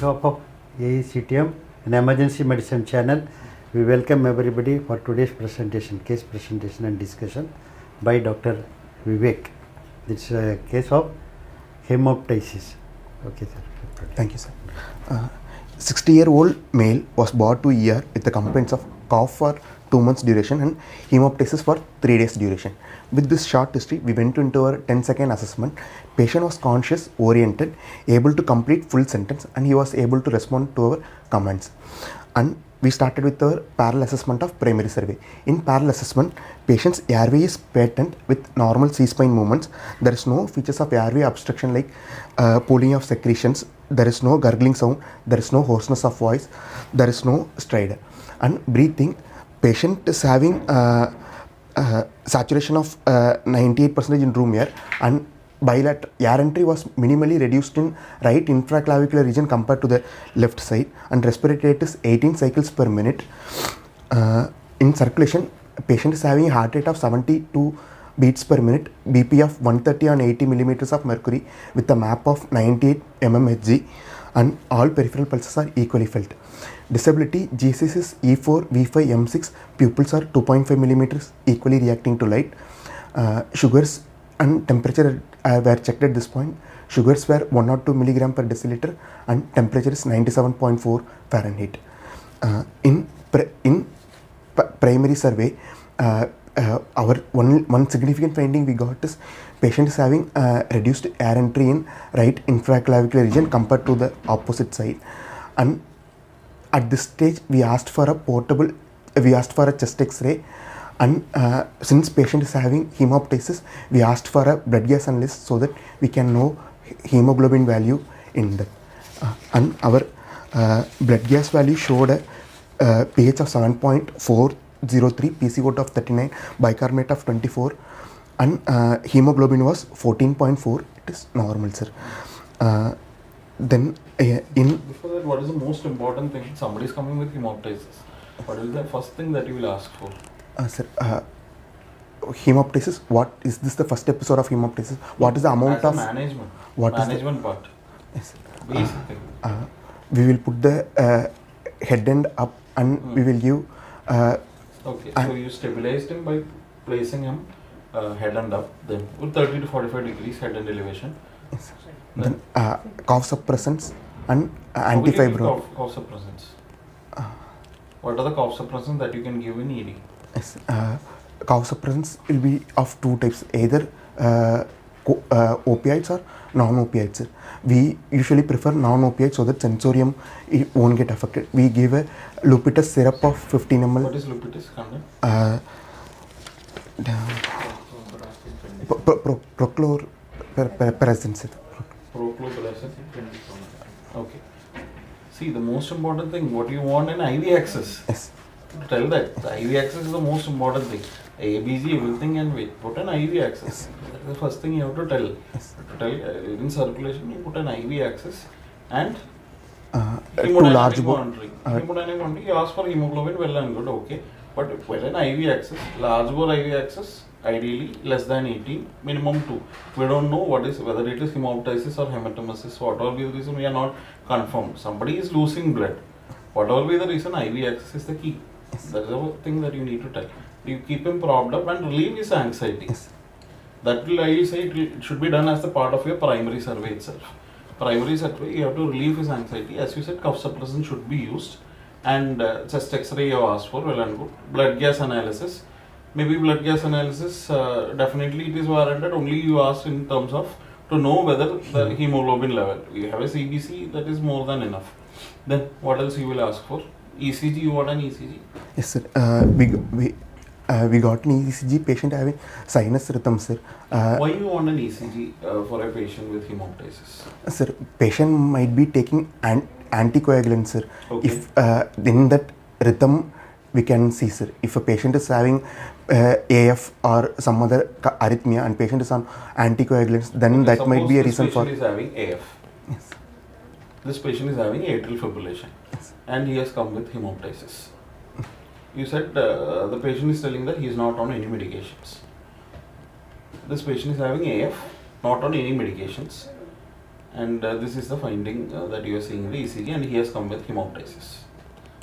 behalf of AETCM, an emergency medicine channel, we welcome everybody for today's presentation, case presentation and discussion by Dr. Vivek. It's a case of hemoptysis. Okay, sir. Thank you, sir. Uh, 60 year old male was brought to ER with the complaints of cough for 2 months duration and hemoptysis for 3 days duration. With this short history, we went into our 10 second assessment. Patient was conscious, oriented, able to complete full sentence, and he was able to respond to our comments. And we started with our parallel assessment of primary survey. In parallel assessment, patient's airway is patent with normal C-spine movements. There is no features of airway obstruction like uh, pooling of secretions. There is no gurgling sound. There is no hoarseness of voice. There is no stridor. And breathing, patient is having uh, uh, saturation of uh, 98% in room air and bilateral air entry was minimally reduced in right infraclavicular region compared to the left side and respiratory rate is 18 cycles per minute. Uh, in circulation patient is having a heart rate of 72 beats per minute bp of 130 on 80 millimeters of mercury with a map of 98 mmHg and all peripheral pulses are equally felt disability gcs is e4 v5 m6 pupils are 2.5 millimeters equally reacting to light uh, sugars and temperature uh, were checked at this point. Sugars were 102 milligram per deciliter and temperature is 97.4 Fahrenheit. Uh, in in primary survey, uh, uh, our one one significant finding we got is patient is having uh, reduced air entry in right infraclavicular region compared to the opposite side, and at this stage we asked for a portable, we asked for a chest X-ray. And uh, since patient is having hemoptysis we asked for a blood gas analysis so that we can know hemoglobin value in that uh, and our uh, blood gas value showed a uh, pH of 7.403 PCO of 39 bicarbonate of 24 and uh, hemoglobin was 14.4 it is normal sir. Uh, then uh, in Before that, what is the most important thing? Somebody is coming with hemoptysis. What is the first thing that you will ask for? Uh, sir, uh, hemoptysis. What is this? The first episode of hemoptysis. What is the amount As of? management? what is the- management part? Yes, Basic thing. uh, we will put the uh, head end up, and we Hmm. will give. Uh, Okay, so you stabilized him by placing him uh, head end up, then with 30 to 45 degrees head end elevation. yes. Then uh, cough suppressants and uh, How will you give antifibro. Cough, cough suppressants. What are the cough suppressants that you can give in ED? Yes, uh, cough suppressants will be of two types, either uh, co- uh, opiates or non-opioids. We usually prefer non-opioids so that sensorium it won't get affected. We give a Lupitus syrup of 15 ml. What is Lupitus? Uh, pro, pro, pro, prochlor per, per, presence. Prochlorperazine. Okay. See, the most important thing, what you want in IV access. Yes. Tell that. The IV access is the most important thing. ABC, everything and wait. Put an IV access. That's the first thing you have to tell. Yes. To tell uh, in circulation, you put an IV access and Uh, too large monitoring. uh, hemodynamic monitoring, you ask for hemoglobin, well and good, okay. But when an IV access, large bore IV access, ideally less than 18, minimum 2. We don't know what is, whether it is hemoptysis or hematemesis, whatever be the reason, we are not confirmed. Somebody is losing blood. Whatever be the reason, IV access is the key. That is the thing that you need to tell. You keep him propped up and relieve his anxiety. Yes. That will, I will say, it, will- it should be done as the part of your primary survey itself. Primary survey, you have to relieve his anxiety. As you said, cough suppressant should be used. And uh, chest X-ray you have asked for, well and good. Blood gas analysis. Maybe blood gas analysis, uh, definitely it is warranted. Only you ask in terms of to know whether the hemoglobin level. You have a CBC, that is more than enough. Then what else you will ask for? ECG, you want an ECG? Yes, sir. Uh, we, we, uh, we got an ECG patient having sinus rhythm, sir. Uh, Why you want an ECG uh, for a patient with hemoptysis? Sir, patient might be taking an- anticoagulants, sir. Okay. If uh, in that rhythm we can see, sir. If a patient is having uh, AF or some other arrhythmia and patient is on anticoagulants, then Okay, that might be a reason this for. patient is having AF. Yes. This patient is having atrial fibrillation and he has come with hemoptysis. You said uh, the patient is telling that he is not on any medications. This patient is having AF, not on any medications. and uh, this is the finding uh, that you are seeing in the ECG, and he has come with hemoptysis.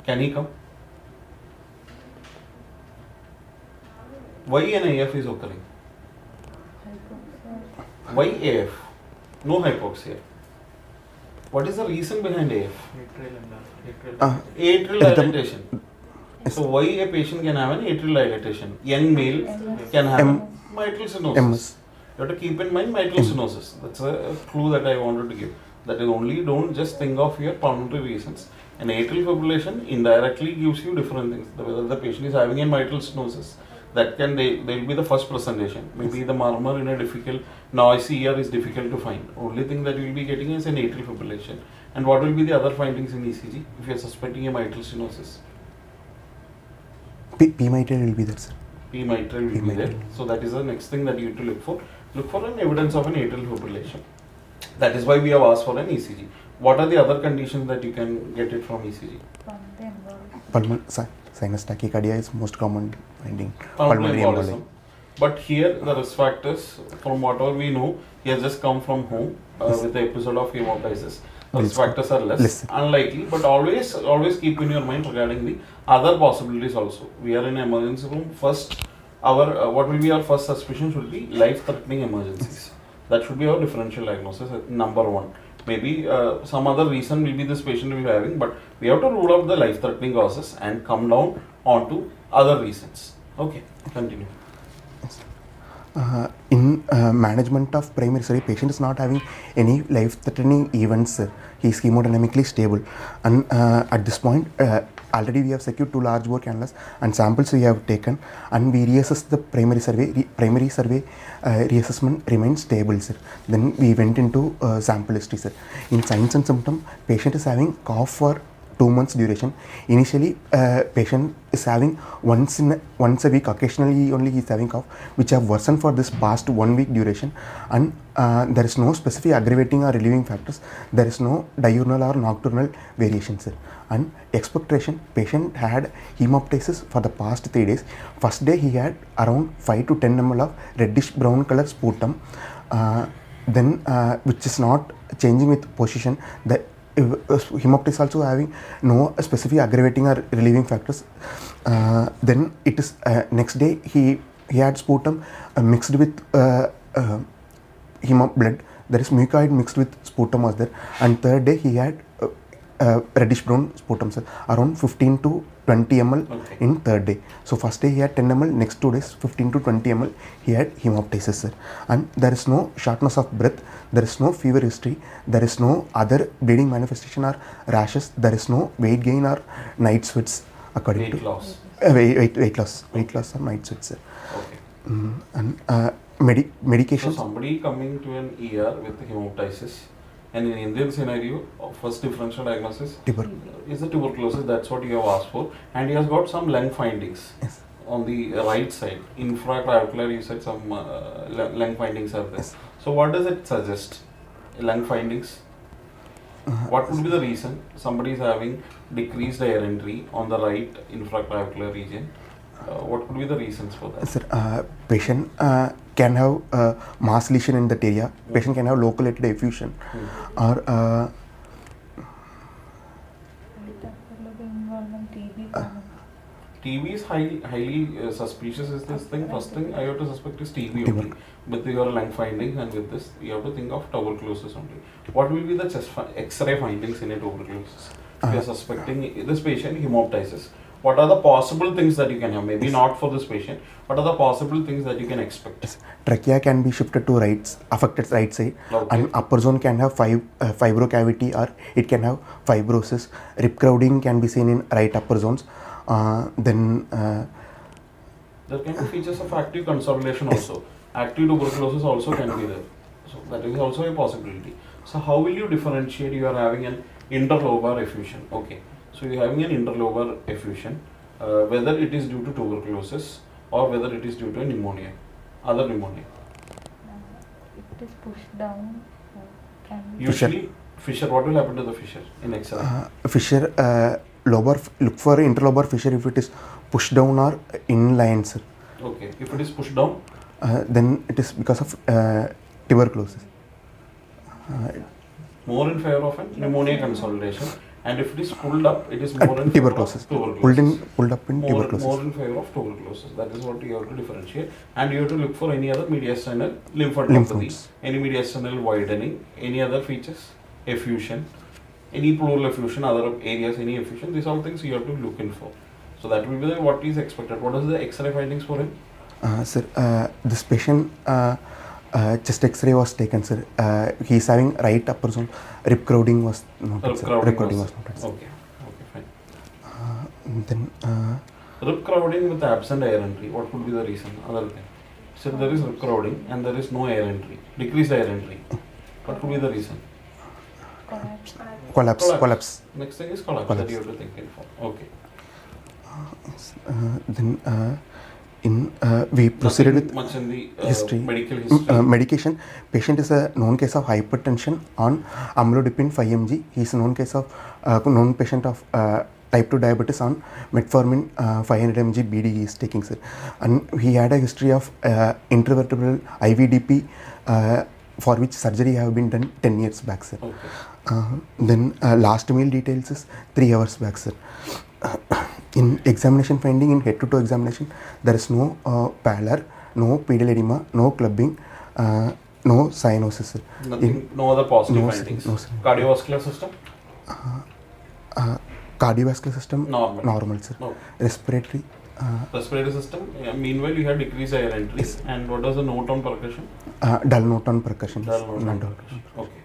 Can he come? Why an AF is occurring? Why AF? No hypoxia. What is the reason behind AF? Uh, Atrial At the- dilatation. So why a patient can have an atrial dilatation? Young male can have M- mitral stenosis. MS. You have to keep in mind mitral stenosis. That's a clue that I wanted to give. That is only don't just think of your pulmonary reasons. An atrial fibrillation indirectly gives you different things. Whether the patient is having a mitral stenosis, that can they they will be the first presentation. Maybe the murmur in a difficult noisy ear is difficult to find. Only thing that you will be getting is an atrial fibrillation. And what will be the other findings in ECG if you are suspecting a mitral stenosis? P, P mitral will be there, sir. P mitral will P be there. So that is the next thing that you need to look for. Look for an evidence of an atrial fibrillation. That is why we have asked for an ECG. What are the other conditions that you can get it from ECG? Pulmonary si- sinus tachycardia is most common finding. Pulmonary embolism. But here the risk factors, from whatever we know, he has just come from home uh, with the episode of hemoptysis. The risk factors are less, Less. unlikely, but always always keep in your mind regarding the other possibilities also. We are in emergency room. First, our uh, what will be our first suspicion should be life-threatening emergencies. That should be our differential diagnosis. uh, Number one. Maybe uh, some other reason will be this patient will be having, but we have to rule out the life-threatening causes and come down onto other reasons. Okay, continue. Uh, in uh, management of primary surgery, patient is not having any life-threatening events. He is hemodynamically stable, and uh, at this point, uh, already we have secured two large bore cannulas and samples we have taken, and we reassess the primary survey. Re- primary survey uh, reassessment remains stable, sir. Then we went into uh, sample history, sir. In signs and symptom, patient is having cough for two months duration. Initially, uh, patient is having once in once a week. Occasionally, only he is having cough, which have worsened for this past one week duration, and uh, there is no specific aggravating or relieving factors. There is no diurnal or nocturnal variation, sir. And expectoration, patient had hemoptysis for the past three days. First day he had around 5 to 10 ml of reddish brown color sputum. Uh, then, uh, which is not changing with position. The uh, hemoptysis also having no specific aggravating or relieving factors. Uh, then it is uh, next day he he had sputum uh, mixed with uh, hemo blood. There is mucoid mixed with sputum was there. And third day he had uh, reddish brown sputum sir, around 15 to 20 ml Okay. in third day. So first day he had 10 ml, next two days 15 to 20 ml he had hemoptysis sir. And there is no shortness of breath, there is no fever history, there is no other bleeding manifestation or rashes, there is no weight gain or night sweats according Weight to loss. uh, weight, weight, weight loss, weight loss or night sweats sir. Okay. Mm, and uh, medi- So somebody coming to an ER with hemoptysis, and in Indian scenario, first differential diagnosis Tuber- is the tuberculosis. That's what you have asked for, and he has got some lung findings Yes. on the right side. Infraclavicular, you said some uh, lung findings are there. Yes. So what does it suggest? Lung findings. What would be the reason somebody is having decreased air entry on the right infraclavicular region? Uh, what could be the reasons for that? Sir, uh, patient uh, can have uh, mass lesion in that area. Patient can have loculated effusion, Hmm. or uh, TB is highly, highly uh, suspicious. Is this thing? First thing I have to suspect is TB TB. only. With your lung findings and with this, you have to think of tuberculosis only. What will be the chest fi- X-ray findings in a tuberculosis? If you are Uh, suspecting this patient hemoptysis, what are the possible things that you can have? Maybe not for this patient. What are the possible things that you can expect? yes, trachea can be shifted to right, affected right side, Okay. and upper zone can have fib- uh, fibrocavity or it can have fibrosis. Rib crowding can be seen in right upper zones. Uh, then uh, There can be features of active consolidation also. Active tuberculosis also can be there. So that is also a possibility. So how will you differentiate you are having an interlobar effusion? Okay. So you're having an interlobar effusion, uh, whether it is due to tuberculosis or whether it is due to pneumonia, other pneumonia. It is pushed down. Can we Fissure. Usually, fissure. What will happen to the fissure in X-ray? uh, fissure, uh, lobar, look for interlobar fissure if it is pushed down or inline, sir. Okay. If it is pushed down, Uh, then it is because of uh, tuberculosis. Uh, more in favor of a pneumonia consolidation. And if it is pulled up, it is more in tuberculosis. favor of Pulled in, pulled up in more, tuberculosis. more in favor of tuberculosis. That is what you have to differentiate. And you have to look for any other mediastinal Lymph lymphadenopathy, any mediastinal widening, any other features, effusion, any pleural effusion, other areas, any effusion. These are all things you have to look in for. So that will be the, what is expected. What is the X-ray findings for him? Uh, sir, uh, this patient uh, uh, chest X-ray was taken, sir. Uh, he is having right upper zone. Rib crowding was noted, Rib sir. crowding Rib crowding was- was noted. Sir. Okay, okay, fine. Uh, then uh, Rib crowding with absent air entry. What could be the reason? Other thing. So there is rib crowding and there is no air entry, decreased air entry. What could be the reason? Collapse. collapse, Collapse. collapse. Next thing is collapse, Collapse. that you have to think in for. Okay. Uh, then uh, in uh, we proceeded Nothing with much in the uh, history. medical Mm, history. uh, medication. Patient is a known case of hypertension on amlodipine 5 mg. He is a known case of uh, known patient of uh, type 2 diabetes on metformin uh, 500 mg BD he is taking sir. And he had a history of uh, intervertebral IVDP uh, for which surgery have been done 10 years back sir. okay. Uh, then uh, last meal details is 3 hours back sir. In examination finding in head to toe examination there is no uh, pallor, no pedal edema, no clubbing, uh, no cyanosis. Nothing, no other positive no, findings. no. Cardiovascular system? Uh, uh, cardiovascular system Normal. normal sir. No. Respiratory uh, Respiratory system, yeah, meanwhile you had decreased air entry. Yes. And what was the note on percussion? uh, dull note on percussion. Dull note on percussion. Okay.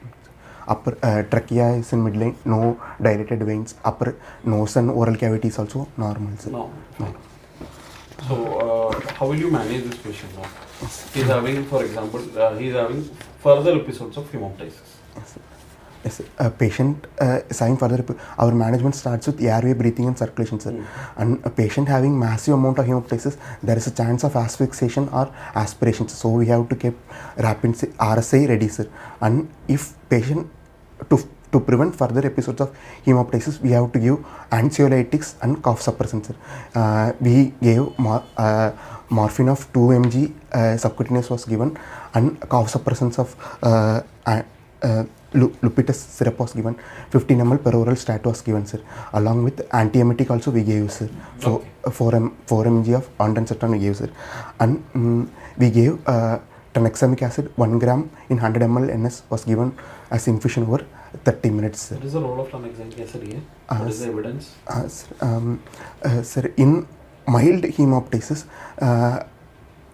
Upper uh, trachea is in midline, no dilated veins. Upper nose and oral cavity is also normal sir. No. no. So, uh, how will you manage this patient now? He's having, for example, uh, he's having further episodes of hemoptysis. Yes, a patient uh, further. Our management starts with airway breathing and circulation, sir. Mm. And a patient having massive amount of hemoptysis, there is a chance of asphyxiation or aspiration. So we have to keep rapid RSI ready, sir. And if patient to to prevent further episodes of hemoptysis, we have to give anxiolytics and cough suppressants. Sir. Uh, we gave mor- uh, morphine of 2 mg uh, subcutaneous was given and cough suppressants of uh, uh, Lupitus syrup was given, 15 ml per oral stat was given, sir. Along with antiemetic also we gave, sir. For Okay. uh, 4, m- 4 mg of ondansetron we gave, sir. And mm, we gave uh, tranexamic acid 1 gram in 100 ml NS was given as infusion over 30 minutes, sir. What is the role of tranexamic acid here? Uh, what is the evidence? Uh, sir, um, uh, sir, in mild hemoptysis, uh,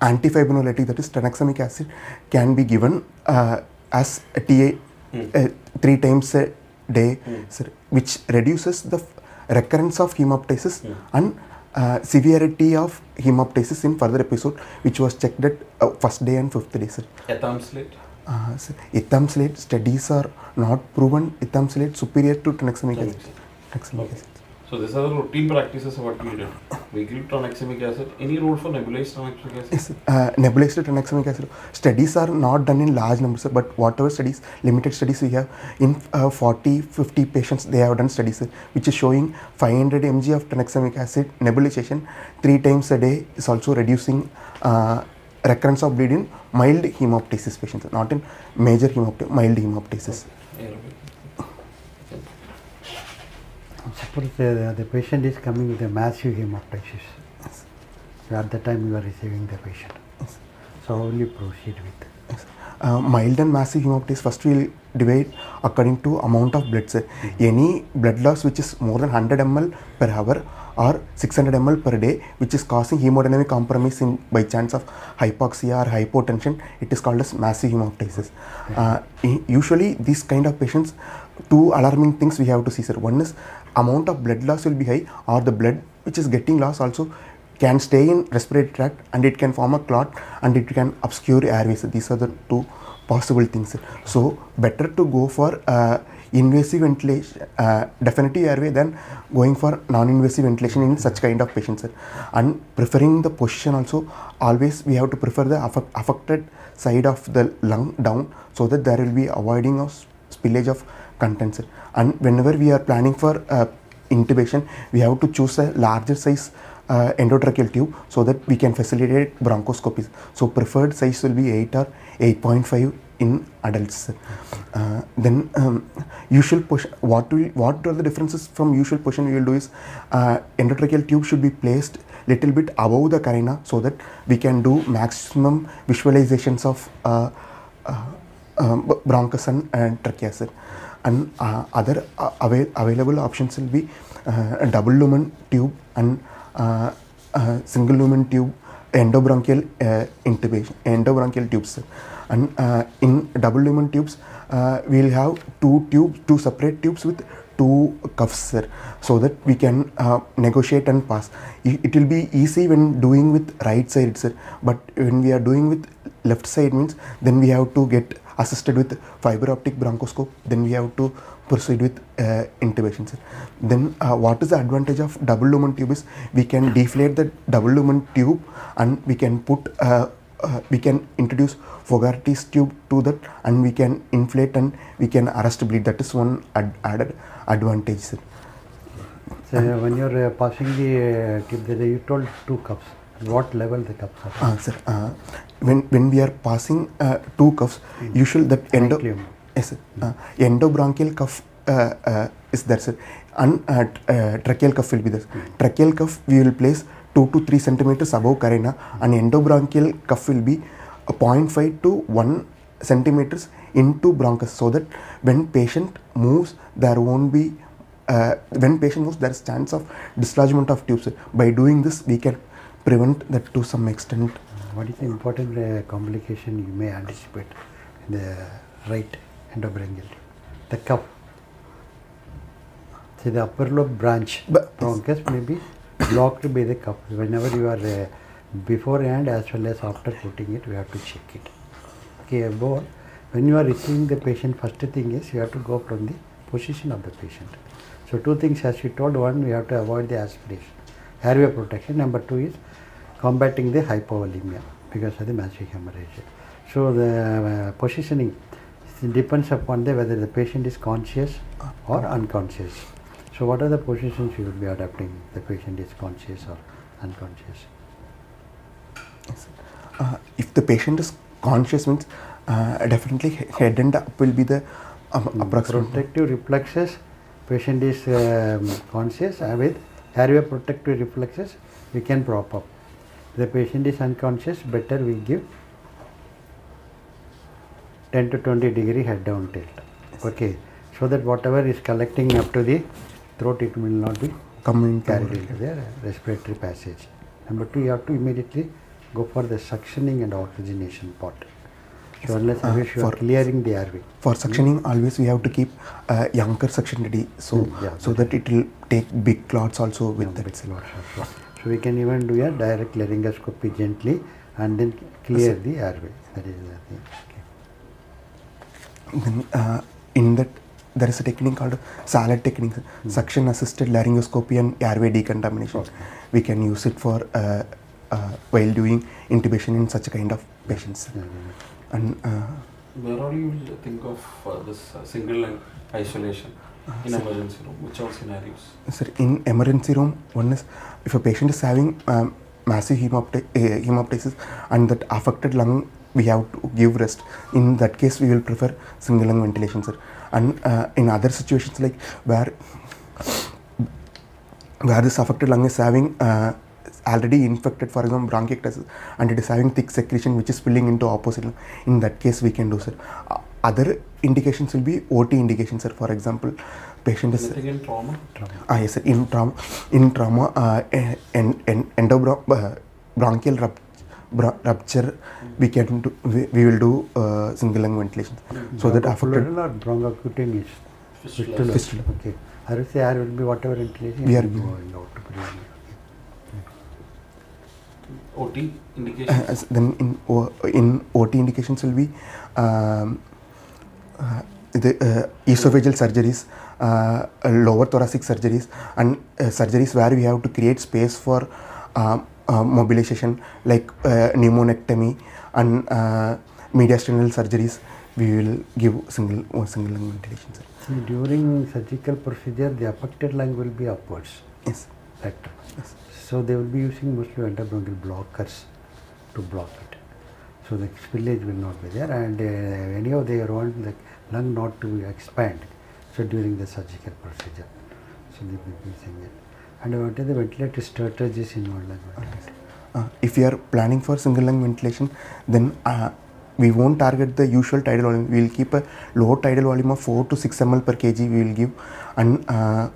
antifibrinolytic, that is tranexamic acid, can be given uh, as a TA. Uh, three times a day, which reduces the recurrence of hemoptysis Hmm. and uh, severity of hemoptysis in further episode, which was checked at uh, first day and fifth day, sir. Ethamsylate? Uh, sir, ethamsylate studies are not proven ethamsylate superior to tranexamic acid. Okay. So these are the routine practices of what we did. We give tranexamic acid. Any role for nebulized tranexamic acid? Yes, uh, nebulized tranexamic acid studies are not done in large numbers, but whatever studies, limited studies we have in uh, 40, 50 patients, they have done studies, which is showing 500 mg of tranexamic acid nebulization three times a day is also reducing uh, recurrence of bleeding mild hemoptysis patients, not in major hemoptysis, mild hemoptysis. Aerobic. Suppose the, the patient is coming with a massive hemoptysis. So at the time you are receiving the patient. So how will you proceed with? uh, mild and massive hemoptysis first we'll divide according to amount of blood sir. any blood loss which is more than 100 ml per hour or 600 ml per day which is causing hemodynamic compromise in by chance of hypoxia or hypotension it is called as massive hemoptysis uh, usually these kind of patients two alarming things we have to see sir one is amount of blood loss will be high or the blood which is getting lost also can stay in respiratory tract and it can form a clot and it can obscure airways. These are the two possible things. sir. So better to go for uh, invasive ventilation, uh, definitive airway than going for non-invasive ventilation in such kind of patients. sir. And preferring the position also, always we have to prefer the affect- affected side of the lung down so that there will be avoiding of spillage of contents. And whenever we are planning for uh, intubation, we have to choose a larger size uh, endotracheal tube so that we can facilitate bronchoscopies. So preferred size will be 8 or 8.5 in adults. Uh, then um, usual position. What will what are the differences from usual position? We will do is uh, endotracheal tube should be placed little bit above the carina so that we can do maximum visualizations of uh, uh, um, bronchus and, and trachea. Sir. And uh, other uh, avail- available options will be uh, double lumen tube and uh, uh, single lumen tube endobronchial uh, intubation endobronchial tubes. And in double lumen tubes we'll have two tubes two separate tubes with two cuffs sir, so that we can uh, negotiate and pass. It, it will be easy when doing with right side sir but when we are doing with left side means then we have to get assisted with fiber optic bronchoscope then we have to proceed with uh, intubation sir. then uh, what is the advantage of double lumen tube is we can deflate the double lumen tube and we can put uh, uh, we can introduce Fogarty's tube to that and we can inflate and we can arrest bleed that is one ad- added advantage sir. So when you're uh, passing the uh, tube, you told two cuffs. What level the cuffs are? Uh, sir, uh, when when we are passing uh, two cuffs, usually the endo yes, uh, endobronchial cuff uh, uh, is there, sir, and uh, uh, tracheal cuff will be there. Tracheal cuff we will place two to three centimeters above carina, and endobronchial cuff will be a 0.5 to 1 centimeters into bronchus, so that when patient moves, there won't be uh, when patient moves, there is chance of dislodgement of tubes. By doing this, we can prevent that to some extent. What is the important uh, complication you may anticipate in the right endobronchial? The cuff. See the upper lobe branch But- bronchus may be blocked by the cuff. Whenever you are uh, beforehand as well as after putting it, we have to check it. Okay, above, when you are receiving the patient, first thing is you have to go from the position of the patient. So two things as you told, one we have to avoid the aspiration, airway protection. Number two is combating the hypovolemia because of the massive hemorrhage. So the uh, positioning depends upon the whether the patient is conscious or unconscious. So what are the positions you will be adapting? The patient is conscious or unconscious. Uh, if the patient is conscious means uh, definitely head and up will be the um, approximate. Protective reflexes, patient is um, conscious and with airway protective reflexes, we can prop up. The patient is unconscious, better we give 10 to 20 degree head down tilt. Okay, so that whatever is collecting up to the throat, it will not be Coming carried to into the respiratory passage. Number two, you have to immediately go for the suctioning and oxygenation part. So unless Uh, you are for- clearing the airway. For suctioning, always we have to keep uh, Yankauer suction ready, so Mm, yeah, so that it will take big clots also with Yeah, that. Big clots also. So we can even do a direct laryngoscopy gently and then clear the airway. That is the thing. Okay. Then uh, in that there is a technique called SALAD technique, suction assisted laryngoscopy and airway decontamination. Okay. We can use it for uh, uh, while doing intubation in such a kind of patients. Yeah, And uh, Where all you think of uh, this uh, single and isolation in emergency room? Which all scenarios? Sir, in emergency room, one is if a patient is having um, massive hemopty- uh, hemoptysis and that affected lung, we have to give rest. In that case, we will prefer single lung ventilation, sir. And uh, in other situations like where where this affected lung is having uh, already infected, for example, bronchiectasis, and it is having thick secretion which is spilling into opposite lung. In that case, we can do, sir. Uh, other indications will be OT indications, sir. For example, patient is Anything in trauma? Trauma. Ah, yes, sir. In trauma, in trauma, uh, en, en, endobron, uh, bronchial rup- bro- rupture, we can do, we, we will do uh, single lung ventilation. So that. Bronchopleural or bronchocutaneous? Fistula. Fistula. Fistula. Okay. I will say air will be whatever ventilation. We are will giving. go in the out to breathe. OT Uh, indication? as- then in O- in OT indications will be um, uh, the uh, esophageal surgeries, uh, uh, lower thoracic surgeries, and uh, surgeries where we have to create space for uh, uh, mobilization like uh, pneumonectomy and uh, mediastinal surgeries. We will give single or single lung ventilation. sir. See, during surgical procedure, the affected lung will be upwards. Yes. Yes. So they will be using mostly endobronchial blockers to block it. So the spillage will not be there and uh, anyhow they want the lung not to expand. So during the surgical procedure. So they will be using it. And what are the ventilator strategies in one lung? Uh, if you are planning for single lung ventilation, then uh, we won't target the usual tidal volume. We will keep a low tidal volume of 4 to 6 ml per kg. We will give, and uh,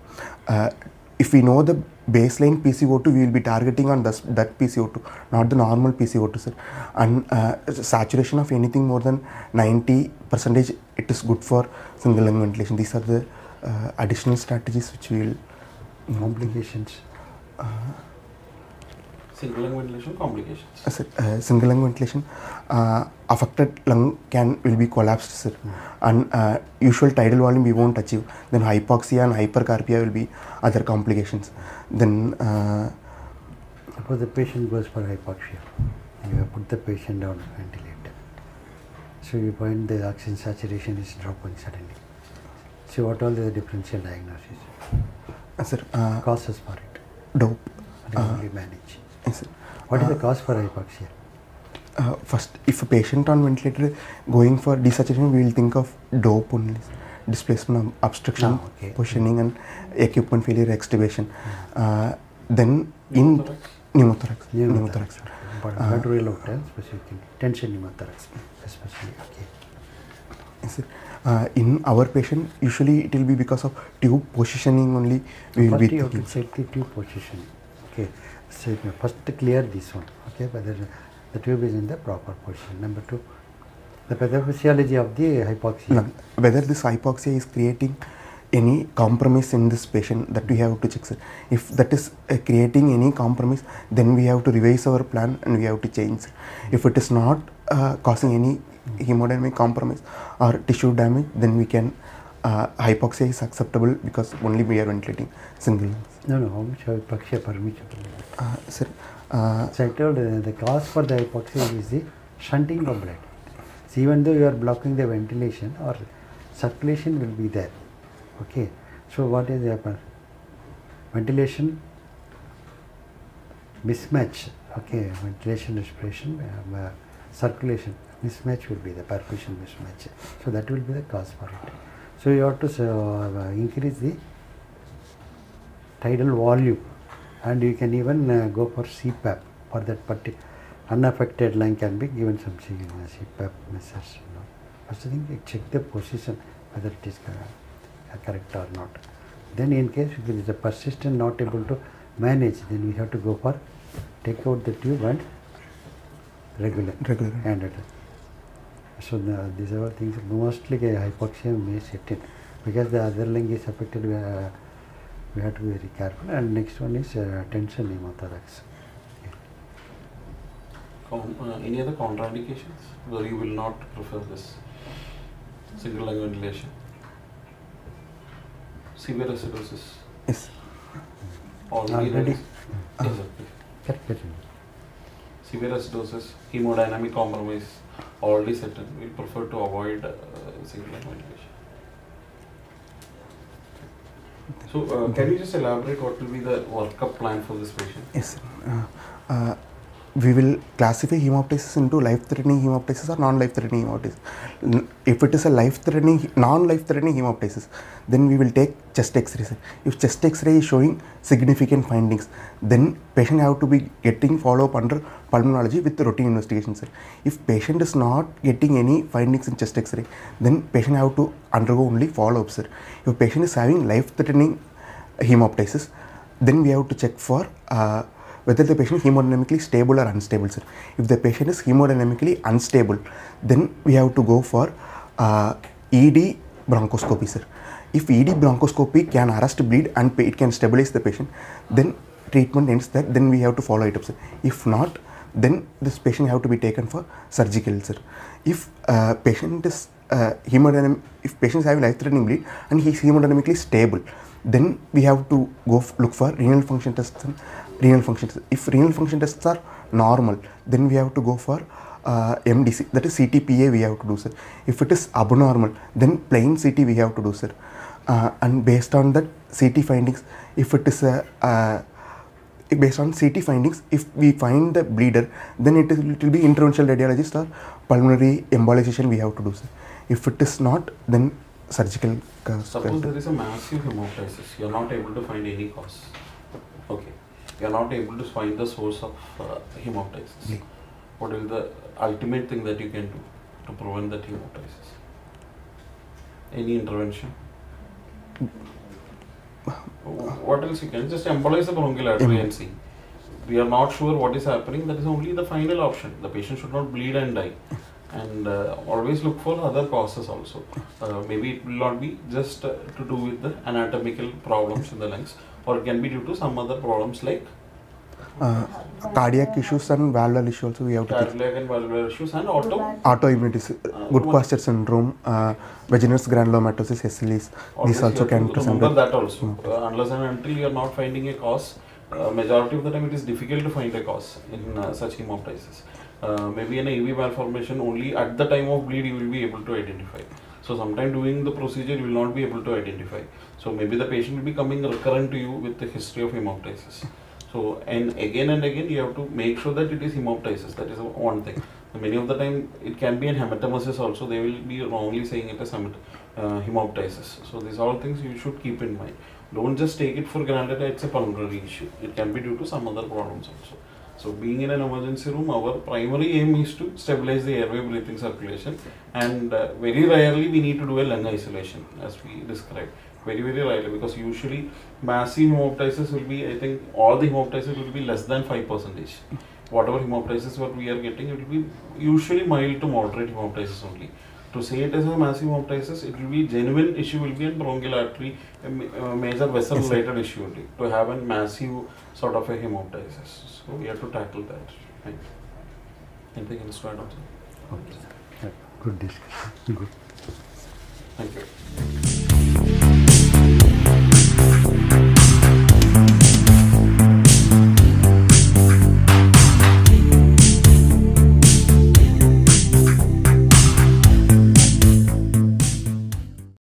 uh, if we know the baseline PCO2, we will be targeting on this, that PCO2, not the normal PCO2, sir. And uh, saturation of anything more than 90 percentage, it is good for single lung ventilation. These are the uh, additional strategies which we will. Complications. Single lung ventilation complications. Uh, sir, uh, single lung ventilation, uh, affected lung can will be collapsed, sir, and uh, usual tidal volume we won't achieve. Then hypoxia and hypercarbia will be other complications. Then uh, Suppose the patient goes for hypoxia. You have put the patient on ventilator. So you find the oxygen saturation is dropping suddenly. So what all the differential diagnosis? uh, sir, uh, Causes for it. dope. Regularly manage. Yes. What is the Uh, cause for hypoxia? Uh, first, if a patient on ventilator going for desaturation, we will think of dope only. Displacement, ob- obstruction, Ah, okay. positioning, and equipment failure, extubation. Uh, then in Pneumothorax. pneumothorax. But Uh, not real specifically. Tension pneumothorax especially. Okay. Yes. Uh, in our patient, usually it will be because of tube positioning only. We will be you have to check the tube position. Okay. So first clear this one. Okay. Whether the tube is in the proper position. Number two, the pathophysiology of the hypoxia. Lung. Whether this hypoxia is creating any compromise in this patient that we have to check. Sir. If that is uh, creating any compromise, then we have to revise our plan and we have to change. sir. If it is not uh, causing any hemodynamic compromise or tissue damage, then we can. Uh, hypoxia is acceptable because only we are ventilating single. lungs. No, no. How much hypoxia permissible? Uh, sir, uh, So I told uh, the cause for the hypoxia is the shunting of blood. So even though you are blocking the ventilation or circulation will be there. Okay. So what is happen? Ventilation mismatch. Okay. Ventilation, respiration, um, uh, circulation mismatch will be the perfusion mismatch. So that will be the cause for it. So you have to uh, increase the tidal volume and you can even uh, go for CPAP for that particular unaffected lung can be given some C- uh, CPAP measures. You know. First thing, you check the position whether it is correct or not. Then in case if it is a persistent not able to manage, then we have to go for take out the tube and regular Regular. and it. So the, these are things mostly uh, hypoxia may set in because the other lung is affected. Uh, we have to be very careful. And next one is uh, tension pneumothorax. Com- uh, any other contraindications where you will not prefer this single lung ventilation? Severe acidosis. yes. Already. Yes. Severe acidosis, hemodynamic compromise, already set in. We prefer to avoid uh, single ventilation. So, uh, can you just elaborate what will be the workup plan for this patient? Yes. We will classify hemoptysis into life-threatening hemoptysis or non-life-threatening hemoptysis. If it is a life-threatening, non-life-threatening hemoptysis, then we will take chest X-ray. If chest X-ray is showing significant findings, then patient have to be getting follow-up under pulmonology with routine investigation. If patient is not getting any findings in chest X-ray, then patient have to undergo only follow-up. If patient is having life-threatening hemoptysis, then we have to check for uh, whether the patient is hemodynamically stable or unstable. Sir. If the patient is hemodynamically unstable, then we have to go for uh, ED bronchoscopy. Sir. If ED bronchoscopy can arrest bleed and it can stabilize the patient, then treatment ends there. Then we have to follow it up. Sir. If not, then this patient have to be taken for surgical. Sir. If uh, patient is uh, hemodynamic, if patient is having life-threatening bleed and he is hemodynamically stable, then we have to go look for renal function tests renal function tests. If renal function tests are normal, then we have to go for uh, MDC, that is CTPA we have to do, sir. If it is abnormal, then plain CT we have to do, sir. Uh, and based on that CT findings, if it is a uh, based on CT findings, if we find the bleeder, then it, is, it will be interventional radiologist or pulmonary embolization we have to do. Sir. If it is not, then surgical. uh, Suppose there is a massive hemoptysis, you are not able to find any cause. Okay, you are not able to find the source of uh, hemoptysis. Yeah. What is the ultimate thing that you can do to prevent that hemoptysis? Any intervention? What else you can just embolize the bronchial artery and see. We are not sure what is happening. That is only the final option. The patient should not bleed and die. And uh, always look for other causes also. Uh, maybe it will not be just uh, to do with the anatomical problems in the lungs, or it can be due to some other problems like uh, cardiac issues and valvular issues also we have to cardiac and valvular issues and auto. Autoimmunity, sy- Goodpasture syndrome, uh, Wegener's granulomatosis, SLEs, these also can to present. remember that also. Uh, unless and until you are not finding a cause, uh, majority of the time it is difficult to find a cause in uh, such hemoptysis. Uh, maybe an AV malformation only at the time of bleed you will be able to identify. So sometime during the procedure you will not be able to identify. So maybe the patient will be coming recurrent to you with the history of hemoptysis. So and again and again you have to make sure that it is hemoptysis. That is one thing. Many of the time it can be an hematemesis also. They will be wrongly saying it as uh, hemoptysis. So these are all things you should keep in mind. Don't just take it for granted it's a pulmonary issue. It can be due to some other problems also. So being in an emergency room, our primary aim is to stabilize the airway breathing circulation and uh, very rarely we need to do a lung isolation as we described. Very very rarely because usually massive hemoptysis will be, I think all the hemoptysis will be less than 5 percentage. Whatever hemoptysis what we are getting, it will be usually mild to moderate hemoptysis only. To say it as a massive hemoptysis, it will be genuine issue will be a bronchial artery, a major vessel Yes, sir. related issue only. To have a massive sort of a hemoptysis. So we have to tackle that. Right. Anything else to add on? Okay. Yeah, Good discussion. Good. Thank you.